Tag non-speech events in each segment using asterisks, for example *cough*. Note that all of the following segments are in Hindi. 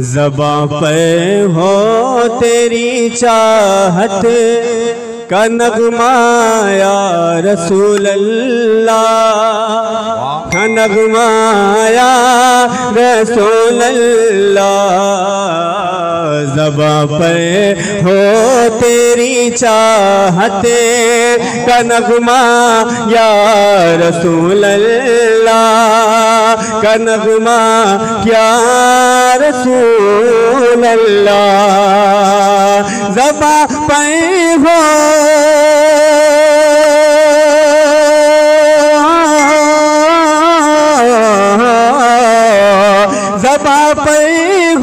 जबा पे हो तेरी चाहत का नगमाया रसूल अल्लाह का रसूल अल्लाह जबा पे हो तेरी चाहत का नगमा या रसूल अल्लाह का नगमा क्या रसूल अल्लाह जबा पे हो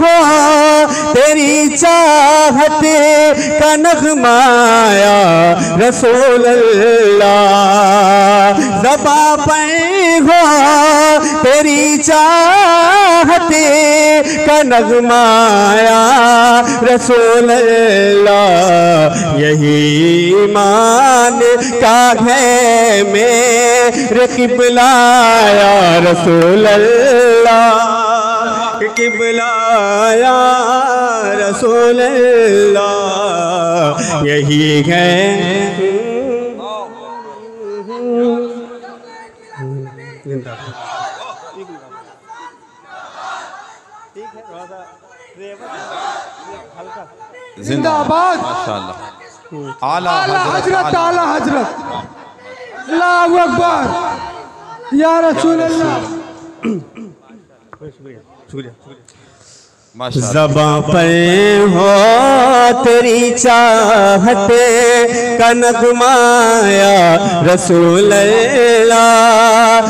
हो तेरी चाहत का नगमाया रसूल अल्लाह जबा हो तेरी चाहत का नगमाया रसूल अल्लाह यही मान का है मेरे किबलाया रसूल अल्लाह किबलाया रसूल अल्लाह यही है। जिंदाबाद। आला आला हज़रत हज़रत आला। हज़रत। अल्लाहू अकबर। या रसूल अल्लाह जबा पर हो तेरी चाहत कनक माया रसूल अल्लाह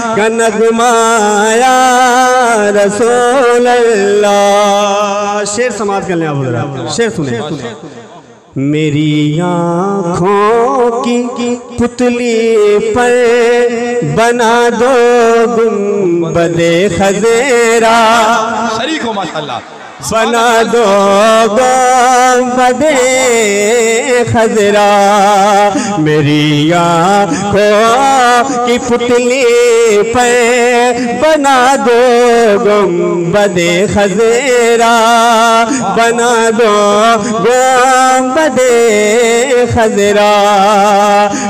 माया रसूल अल्लाह शेर समाज कर लें आप सुने।, शेर सुने। मेरी आँखों की पुतली पर बना दो गुम्बदे खजेरा। शरीक हो माशाल्लाह। बना दो गुम्बदे खजरा। मेरी आँखों की पुतली पे बना दो गुम्बदे खजरा। बना दो गुम्बदे खजरा।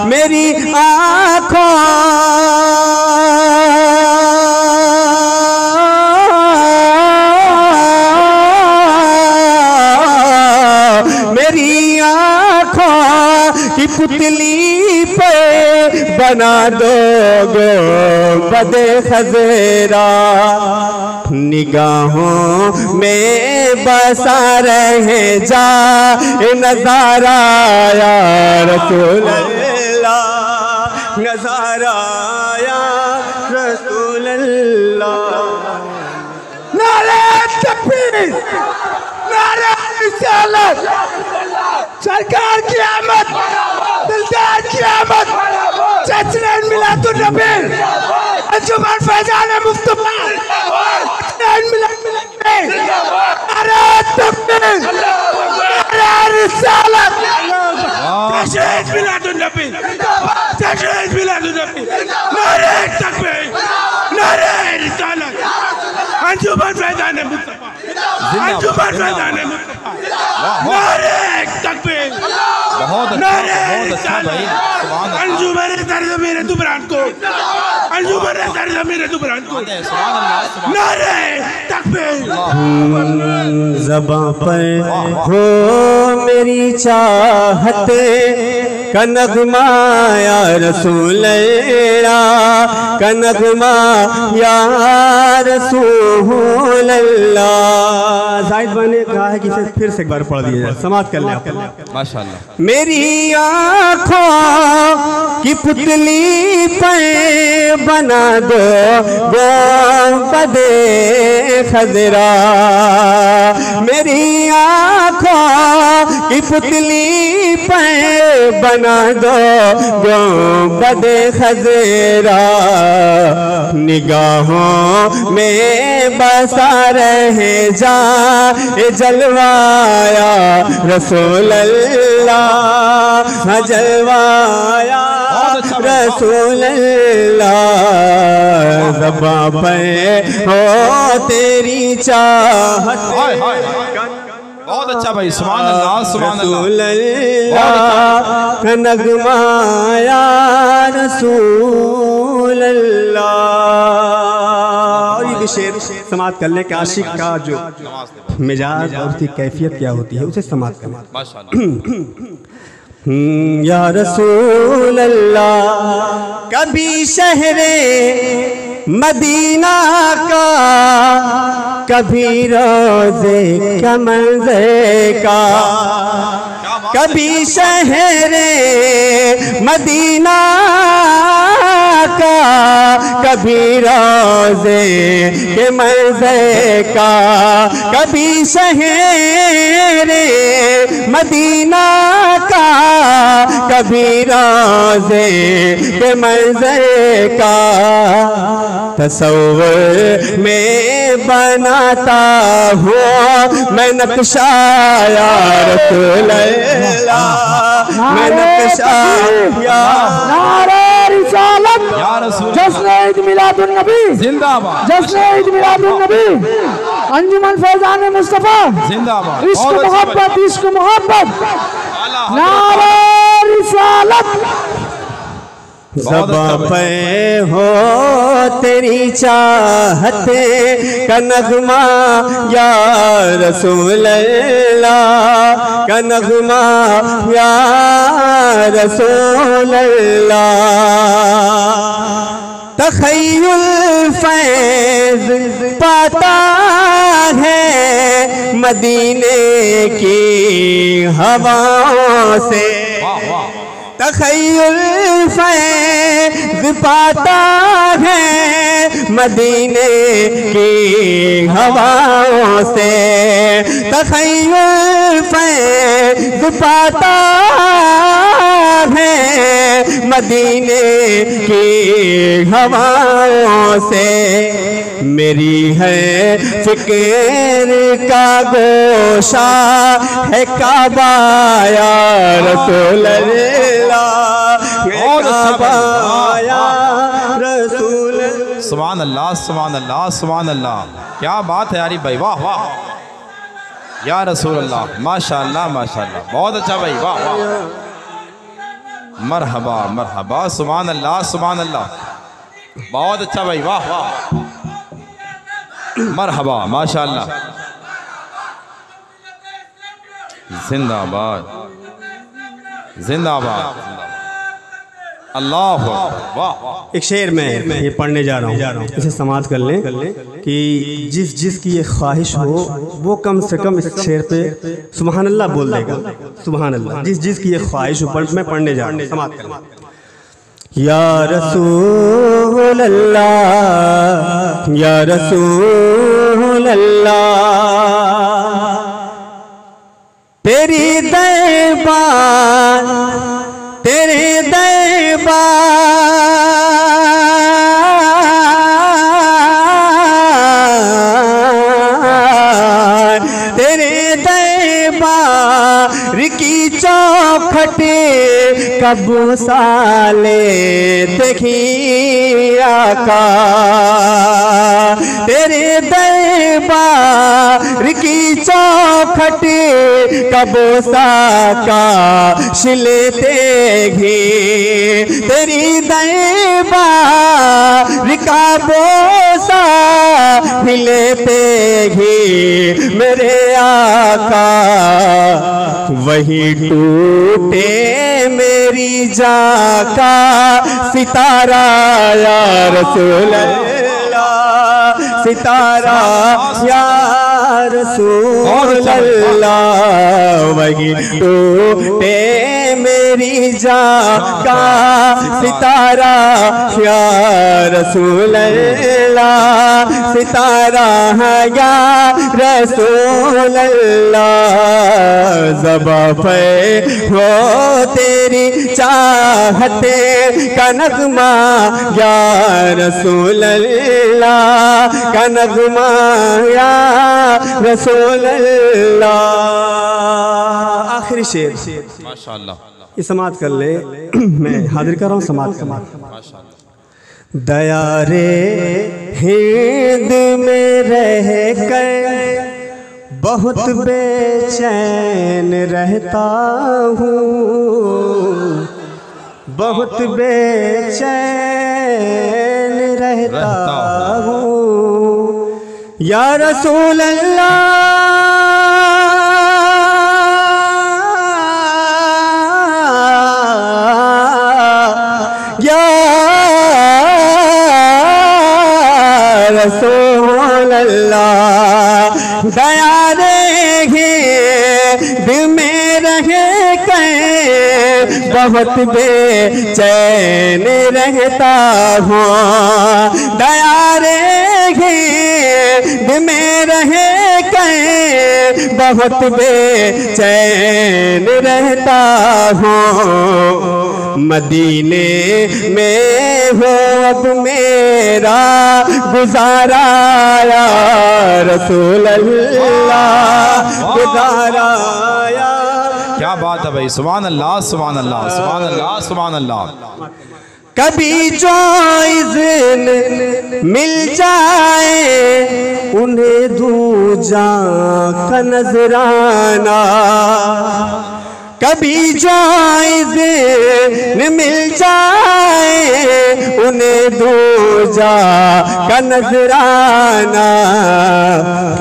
मेरी आँखों बना दो बदे खजेरा। निगाहों में बसा रहे जा नज़ारा या रसूल नज़ारा या रसूल नारे तकबीर, नारे सरकार की आमद। दिलदार की आमद चचरे मिलादुर नबी अंजुमन फैजान मुस्तफ़ा नारे तकबीर नारे रिसालत तशरीफ़ मिलादुर नबी तशरीफ़ मिलादुर नबी नारे तकबीर नारे रिसालत अंजुमन फैजान मुस्तफ़ा अंजुमन फैजान मुस्तफ़ा नारे तकबीर बहुत अच्छा बहुत अच्छा भाई अल्लाह। अंजुमन दर्द मेरे दुबरान को। अंजुमन दर्द मेरे दुबरान को। नारे! तकबीर! जबा पर हो मेरी चाहते कनक माया या रसूल। अल्लाह का नगमा या रसूल अल्लाह जाहिद भाई ने कहा है कि इसे फिर से एक बार पढ़ दिया जाए समाप्त कर लें आप। माशाल्लाह। मेरी आँखों की पुतली पर बना दो बदे खजरा। मेरी आँखों की पुतली पर बना दो बदे खजरा। निगाहों में बसा रहे जा ए जलवाया रसूल अल्लाह हाँ जलवाया रसूल अल्लाह जबा पे हो तेरी चाहत बहुत अच्छा भाई सुभान अल्लाह सुभान अल्लाह रसूल अल्लाह का रसूल। और ये शेर समाप्त करने के आशिक का जो मिजाज और उसकी कैफियत क्या होती है उसे समाप्त करना हम्म, या रसूल अल्लाह कभी शहरे मदीना का कभी रोज़े कमजे का कभी शहरे मदीना का कभी रोज़े के मज़े का, कभी शहरे मदीना का, कभी रोज़े के मज़े का। तस्वर में बनाता हूँ मैं नक्शा यार मैं नक्शा रिसालत जश्न ईद मिलादुल नबी जिंदाबाद। जश्न ईद मिलादुल नबी अंजुमन फैजान मुस्तफ़ा। जिंदाबाद। इश्क। मोहब्बत इश्क मोहब्बत। नारे रिसालत जबा पे हो तेरी चाहते का नगमा या रसूल अल्लाह का नगमा या रसूल तखयुल फैज पाता है मदीने की हवाओं से। तखयुल फैज पाता है। मदीने की हवाओं से तखयुल फैज पाता है। मदीने की हवाओं से मेरी है फ़िक्र का गोशा है काबा या रसूल अल्लाह बहुत सुभान अल्लाह सुभान अल्लाह सुभान अल्लाह क्या बात है यारी भाई, वाह वाह। या रसूल अल्लाह माशाल्लाह माशाल्लाह। बहुत अच्छा भाई, वाह वाह। मरहबा मरहबा सुभान अल्लाह सुभान अल्लाह बहुत अच्छा भाई, वाह वाह। मरहबा, माशाल्लाह। जिंदाबाद। जिंदाबाद। अल्लाह एक शेर में ये पढ़ने जा रहा हूँ। इसे समाज कर लें कि जिस जिस की ये ख्वाहिश हो, वो कम से कम इस शेर पे सुबहान अल्लाह बोल देगा। सुबहान अल्लाह जिस जिस की ये ख्वाहिश हो मैं पढ़ने जा रहा हूँ। समाज कर या रसूल अल्लाह या रसूल अल्लाह तेरी दरबार कब साले देखी आका। तेरे दरबार की चौखट कबो साका शिलते घी तेरी दरबार का बोसा हिलते घी मेरे आका। वही टूटे मेरी जाका, सितारा या रसूल अल्लाह सितारा या रसूल अल्लाह वही टूटे मेरी जा का सितारा या रसूल अल्लाह सितारा है या रसूल अल्लाह जबा पे हो तेरी चाहते का नगमा या रसूल अल्लाह का नगमा या रसूल अल्लाह आखिरी शेर। माशाल्लाह। ये समाज कर ले। *clears throat* मैं हाजिर कर रहा हूँ समाज कर दया रे हिंद में रह कर बहुत बेचैन रहता हूँ। बहुत बेचैन रहता रहता हूँ। या रसूल अल्लाह रसूल अल्लाह दया रेगे दिल में रहे कहीं, बहुत बेचैन रहता हूँ दया दिल में रहे कहीं, बहुत बेचैन रहता हूँ मदीने में हो अब मेरा गुजारा, या रसूल अल्लाह गुजारा, या क्या बात है भाई? सुबह अल्लाह सुबह अल्लाह सुबह अल्लाह सुबह अल्लाह कभी जो मिल जाए, उन्हें दूजा का नजराना। कभी जो इज़्न मिल जाए, उन्हें दूजा का नजराना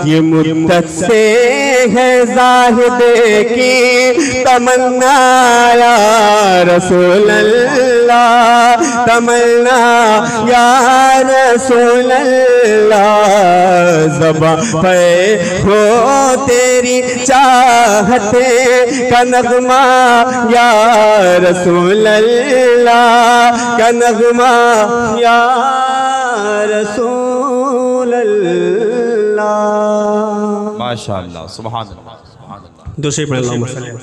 ये मुद्दत से है जाहिद की तमन्ना, या रसूल अल्लाह तमन्ना, या रसूल अल्लाह जबा पे हो तेरी चाहते का नगमा या रसूल अल्लाह का नगमा या रसूल अल्लाह माशा अल्लाह। दूसरी अल्लाह पढ़